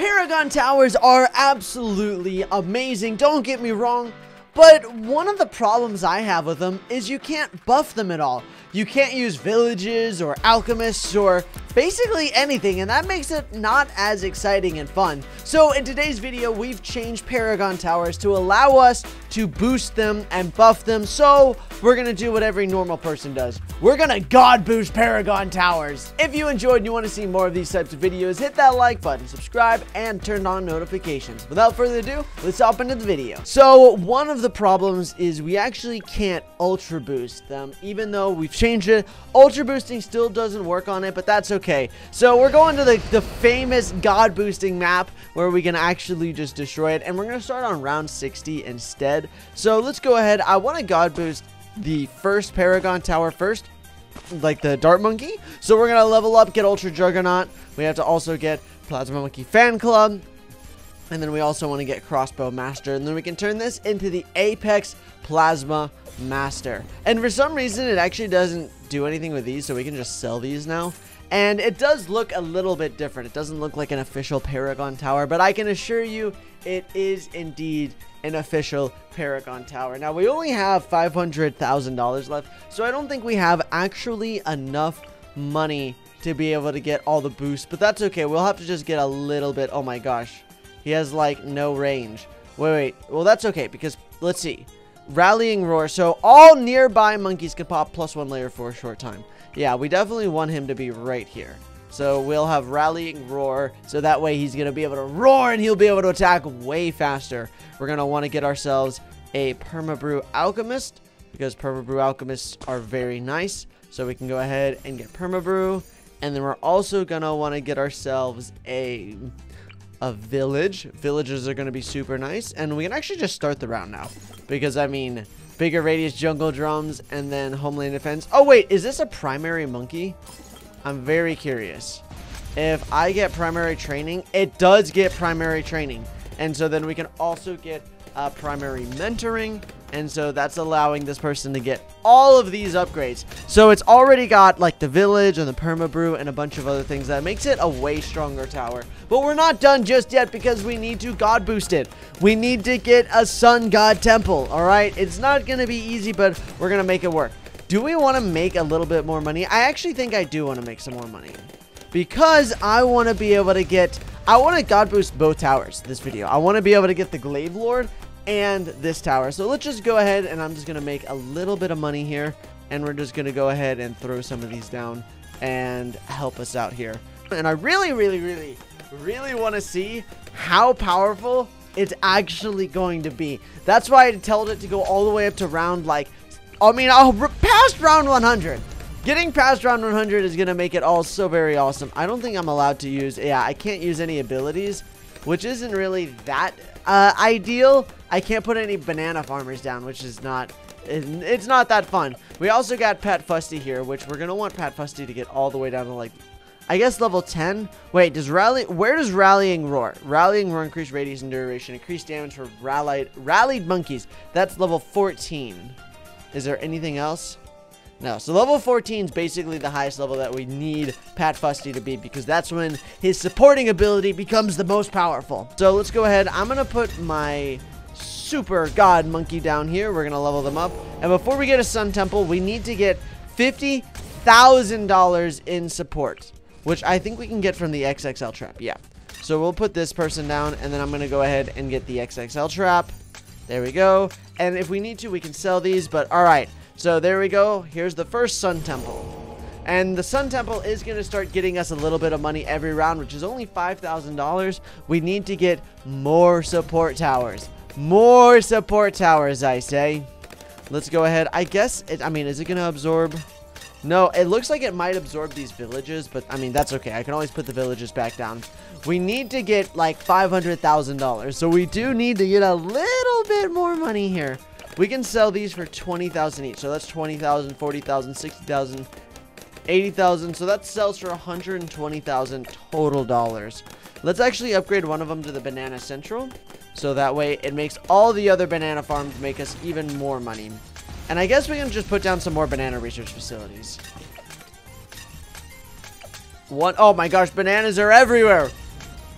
Paragon Towers are absolutely amazing, don't get me wrong. But one of the problems I have with them is you can't buff them at all. You can't use villages or alchemists or basically anything, and that makes it not as exciting and fun. So in today's video, we've changed Paragon Towers to allow us to boost them and buff them. So we're gonna do what every normal person does. We're gonna God boost Paragon Towers. If you enjoyed and you wanna see more of these types of videos, hit that like button, subscribe, and turn on notifications. Without further ado, let's hop into the video. So one of the problems is we actually can't ultra boost them, even though we've changed it. Ultra boosting still doesn't work on it, but that's okay. So we're going to the, the famous God boosting map where we can actually just destroy it. And we're going to start on round 60 instead. So let's go ahead. I want to God boost the first Paragon Tower first like the Dart Monkey. So we're to level up, get Ultra Juggernaut. We have to also get Plasma Monkey Fan Club. And then we also want to get Crossbow Master. And then we can turn this into the Apex Plasma Master. And for some reason, it actually doesn't do anything with these, so we can just sell these now. And it does look a little bit different. It doesn't look like an official Paragon Tower, but I can assure you it is indeed an official Paragon Tower. Now, we only have $500,000 left, so I don't think we have actually enough money to be able to get all the boosts, but that's okay. We'll have to just get a little bit. Oh my gosh. He has like no range. Wait, wait. Well, that's okay because let's see. Rallying Roar. So all nearby monkeys can pop plus one layer for a short time. Yeah, we definitely want him to be right here. So we'll have Rallying Roar, so that way he's going to be able to roar and he'll be able to attack way faster. We're going to want to get ourselves a Permabrew Alchemist, because Permabrew Alchemists are very nice. So we can go ahead and get Permabrew, and then we're also going to want to get ourselves a a village. Villages are going to be super nice. And we can actually just start the round now. Because, I mean, bigger radius jungle drums and then homeland defense. Oh, wait. Is this a primary monkey? I'm very curious. If I get primary training, it does get primary training. And so then we can also get uh, primary mentoring. And so that's allowing this person to get all of these upgrades. So it's already got like the village and the permabrew and a bunch of other things that makes it a way stronger tower. But we're not done just yet because we need to god boost it. We need to get a sun god temple, all right? It's not going to be easy, but we're going to make it work. Do we want to make a little bit more money? I actually think I do want to make some more money. Because I want to be able to get... I want to god boost both towers this video. I want to be able to get the Glaive Lord and this tower. So let's just go ahead and I'm just going to make a little bit of money here. And we're just going to go ahead and throw some of these down and help us out here. And I really, really, really, really want to see how powerful it's actually going to be. That's why I told it to go all the way up to round like, I mean, I'll past round 100. Getting past round 100 is going to make it all so very awesome. I don't think I'm allowed to use, yeah, I can't use any abilities, which isn't really that uh, ideal. I can't put any banana farmers down, which is not, it's not that fun. We also got Pat Fusty here, which we're going to want Pat Fusty to get all the way down to like, I guess level 10. Wait, does rally, where does rallying roar? Rallying roar increase radius and duration, increase damage for rallied, rallied monkeys. That's level 14. Is there anything else? No, so level 14 is basically the highest level that we need Pat Fusty to be because that's when his supporting ability becomes the most powerful. So let's go ahead. I'm going to put my super god monkey down here. We're going to level them up. And before we get a sun temple, we need to get $50,000 in support, which I think we can get from the XXL trap. Yeah. So we'll put this person down and then I'm going to go ahead and get the XXL trap. There we go. And if we need to, we can sell these, but all right. So there we go. Here's the first Sun Temple. And the Sun Temple is going to start getting us a little bit of money every round, which is only $5,000. We need to get more support towers. More support towers, I say. Let's go ahead. I guess, it, I mean, is it going to absorb... No, it looks like it might absorb these villages, but I mean, that's okay. I can always put the villages back down. We need to get like $500,000, so we do need to get a little bit more money here. We can sell these for 20000 each. So that's 20000 40000 60000 80000 So that sells for 120000 total dollars. Let's actually upgrade one of them to the Banana Central. So that way it makes all the other banana farms make us even more money. And I guess we can just put down some more banana research facilities. One, oh my gosh, bananas are everywhere.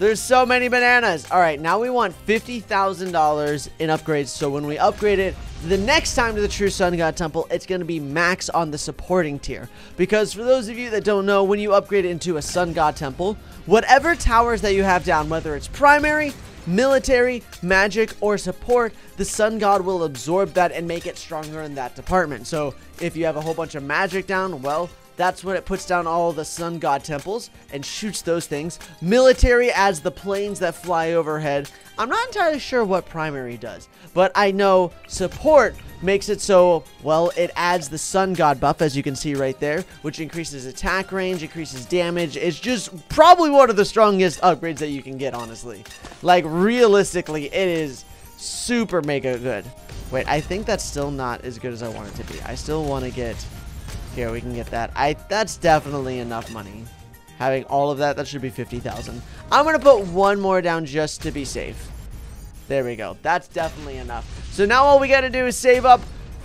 There's so many bananas. All right, now we want $50,000 in upgrades. So when we upgrade it, the next time to the True Sun God Temple, it's going to be max on the supporting tier. Because for those of you that don't know, when you upgrade into a Sun God Temple, whatever towers that you have down, whether it's primary, military, magic, or support, the Sun God will absorb that and make it stronger in that department. So if you have a whole bunch of magic down, well, that's when it puts down all the sun god temples and shoots those things. Military adds the planes that fly overhead. I'm not entirely sure what primary does, but I know support makes it so, well, it adds the sun god buff, as you can see right there, which increases attack range, increases damage. It's just probably one of the strongest upgrades that you can get, honestly. Like, realistically, it is super mega good. Wait, I think that's still not as good as I want it to be. I still want to get here, we can get that. I That's definitely enough money. Having all of that, that should be 50,000. I'm going to put one more down just to be safe. There we go. That's definitely enough. So now all we got to do is save up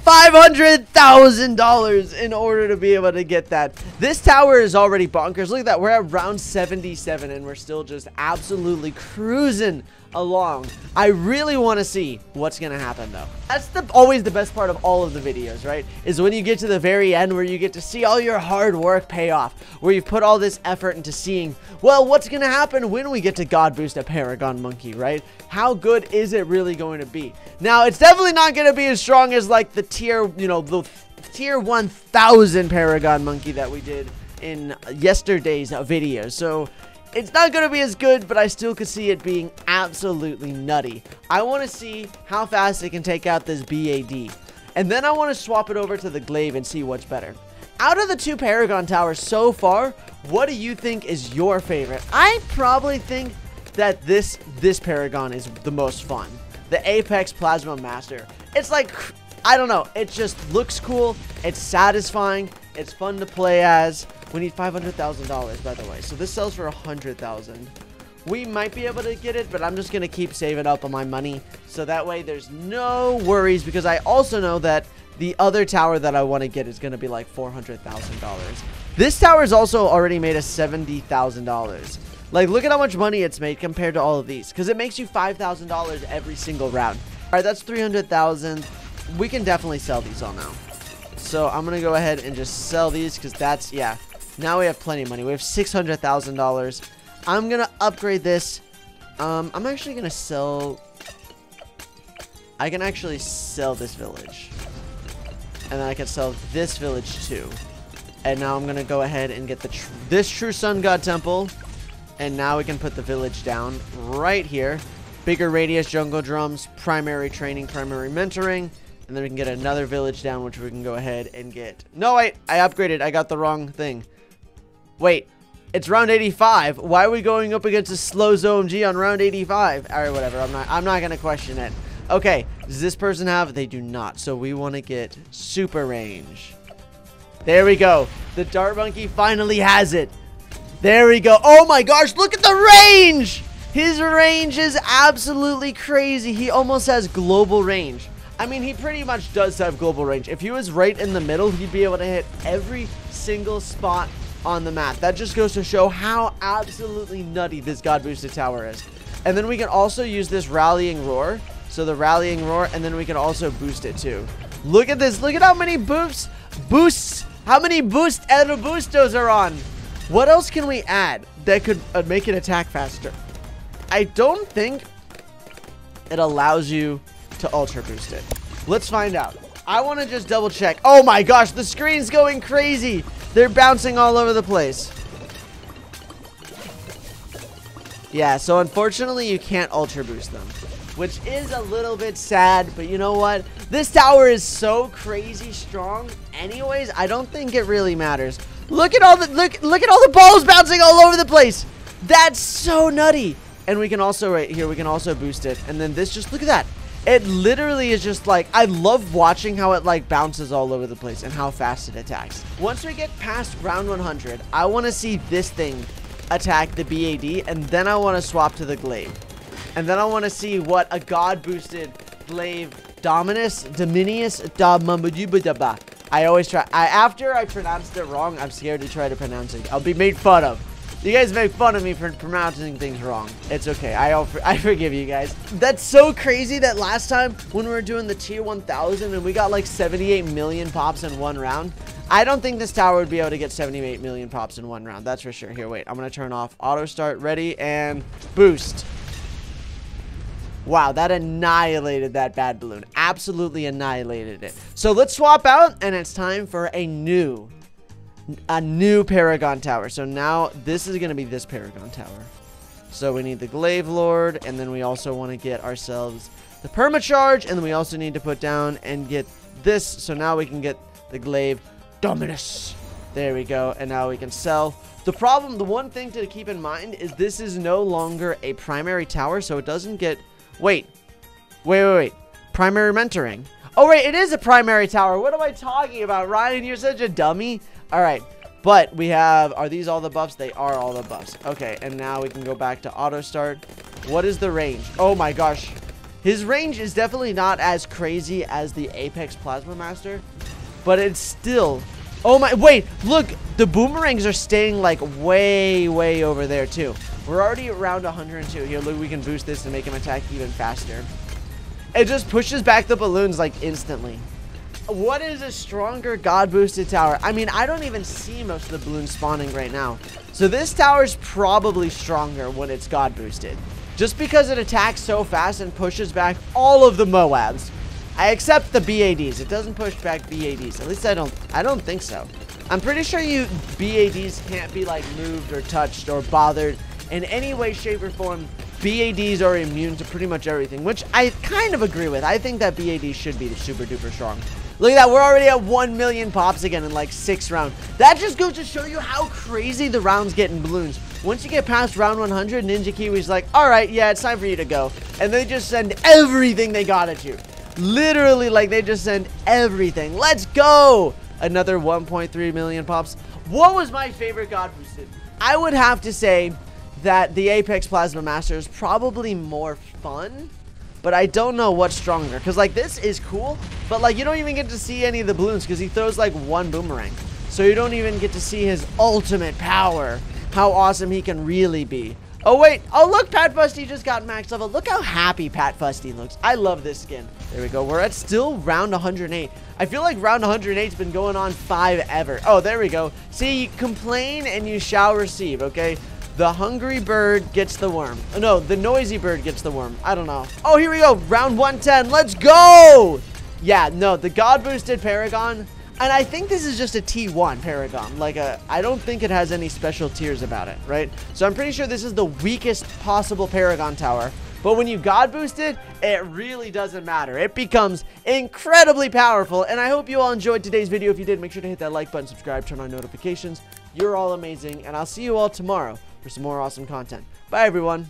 $500,000 in order to be able to get that. This tower is already bonkers. Look at that. We're at round 77 and we're still just absolutely cruising along. I really want to see what's going to happen though. That's the always the best part of all of the videos, right? Is when you get to the very end where you get to see all your hard work pay off. Where you've put all this effort into seeing, well, what's going to happen when we get to God Boost a Paragon Monkey, right? How good is it really going to be? Now, it's definitely not going to be as strong as like the tier, you know, the tier 1000 Paragon Monkey that we did in yesterday's video. So it's not going to be as good, but I still could see it being absolutely nutty. I want to see how fast it can take out this BAD. And then I want to swap it over to the Glaive and see what's better. Out of the two Paragon Towers so far, what do you think is your favorite? I probably think that this this Paragon is the most fun. The Apex Plasma Master. It's like, I don't know, it just looks cool, it's satisfying, it's fun to play as. We need $500,000, by the way. So this sells for 100000 We might be able to get it, but I'm just going to keep saving up on my money. So that way there's no worries because I also know that the other tower that I want to get is going to be like $400,000. This tower is also already made us $70,000. Like, look at how much money it's made compared to all of these. Because it makes you $5,000 every single round. All right, that's 300000 We can definitely sell these all now. So I'm going to go ahead and just sell these because that's, yeah, now we have plenty of money. We have $600,000. I'm going to upgrade this. Um, I'm actually going to sell... I can actually sell this village. And then I can sell this village too. And now I'm going to go ahead and get the tr this True Sun God Temple. And now we can put the village down right here. Bigger radius, jungle drums, primary training, primary mentoring. And then we can get another village down, which we can go ahead and get. No, wait. I upgraded. I got the wrong thing. Wait, it's round 85. Why are we going up against a slow ZOMG on round 85? All right, whatever. I'm not. I'm not gonna question it. Okay, does this person have? They do not. So we want to get super range. There we go. The Dart Monkey finally has it. There we go. Oh my gosh, look at the range! His range is absolutely crazy. He almost has global range. I mean, he pretty much does have global range. If he was right in the middle, he'd be able to hit every single spot on the map. That just goes to show how absolutely nutty this God Boosted Tower is. And then we can also use this Rallying Roar. So the Rallying Roar, and then we can also boost it too. Look at this. Look at how many boosts, boosts, how many boost and boostos are on. What else can we add that could uh, make it attack faster? I don't think it allows you to ultra boost it. Let's find out. I want to just double check. Oh my gosh, the screen's going crazy. They're bouncing all over the place. Yeah, so unfortunately you can't ultra boost them. Which is a little bit sad, but you know what? This tower is so crazy strong. Anyways, I don't think it really matters. Look at all the look look at all the balls bouncing all over the place. That's so nutty. And we can also right here, we can also boost it. And then this just look at that. It literally is just like, I love watching how it like bounces all over the place and how fast it attacks. Once we get past round 100, I want to see this thing attack the BAD and then I want to swap to the Glaive. And then I want to see what a God boosted Glaive Dominus, Dominius, I always try, I, after I pronounced it wrong, I'm scared to try to pronounce it. I'll be made fun of. You guys make fun of me for pronouncing things wrong. It's okay. I I forgive you guys. That's so crazy that last time when we were doing the tier 1000 and we got like 78 million pops in one round, I don't think this tower would be able to get 78 million pops in one round. That's for sure. Here, wait. I'm going to turn off auto start. Ready and boost. Wow, that annihilated that bad balloon. Absolutely annihilated it. So let's swap out, and it's time for a new a new Paragon Tower. So now this is going to be this Paragon Tower. So we need the Glaive Lord, and then we also want to get ourselves the Permacharge, and then we also need to put down and get this. So now we can get the Glaive Dominus. There we go, and now we can sell. The problem, the one thing to keep in mind is this is no longer a primary tower, so it doesn't get... Wait. Wait, wait, wait. Primary mentoring. Oh, wait, it is a primary tower. What am I talking about, Ryan? You're such a dummy. All right. But we have, are these all the buffs? They are all the buffs. Okay, and now we can go back to auto start. What is the range? Oh my gosh. His range is definitely not as crazy as the Apex Plasma Master, but it's still, oh my, wait, look, the boomerangs are staying like way, way over there too. We're already around 102. Here, look, we can boost this and make him attack even faster. It just pushes back the balloons like instantly. What is a stronger God boosted tower? I mean, I don't even see most of the balloons spawning right now. So this tower is probably stronger when it's God boosted. Just because it attacks so fast and pushes back all of the Moabs. I accept the BADs. It doesn't push back BADs. At least I don't I don't think so. I'm pretty sure you BADs can't be like moved or touched or bothered in any way, shape, or form. BADs are immune to pretty much everything, which I kind of agree with. I think that BAD should be super duper strong. Look at that. We're already at 1 million pops again in like six rounds. That just goes to show you how crazy the rounds get in Bloons. Once you get past round 100, Ninja Kiwi's like, all right, yeah, it's time for you to go. And they just send everything they got at you. Literally, like, they just send everything. Let's go! Another 1.3 million pops. What was my favorite God Boosted? I would have to say that the Apex Plasma Master is probably more fun but I don't know what's stronger. Because, like, this is cool, but, like, you don't even get to see any of the balloons because he throws, like, one boomerang. So you don't even get to see his ultimate power, how awesome he can really be. Oh, wait. Oh, look, Pat Fusty just got max level. Look how happy Pat Fusty looks. I love this skin. There we go. We're at still round 108. I feel like round 108 has been going on five ever. Oh, there we go. See, you complain and you shall receive, okay? The hungry bird gets the worm. No, the noisy bird gets the worm. I don't know. Oh, here we go. Round 110. Let's go. Yeah, no, the God boosted Paragon. And I think this is just a T1 Paragon. Like, a, I don't think it has any special tiers about it, right? So I'm pretty sure this is the weakest possible Paragon Tower. But when you God boost it, it really doesn't matter. It becomes incredibly powerful. And I hope you all enjoyed today's video. If you did, make sure to hit that like button, subscribe, turn on notifications. You're all amazing. And I'll see you all tomorrow for some more awesome content. Bye, everyone.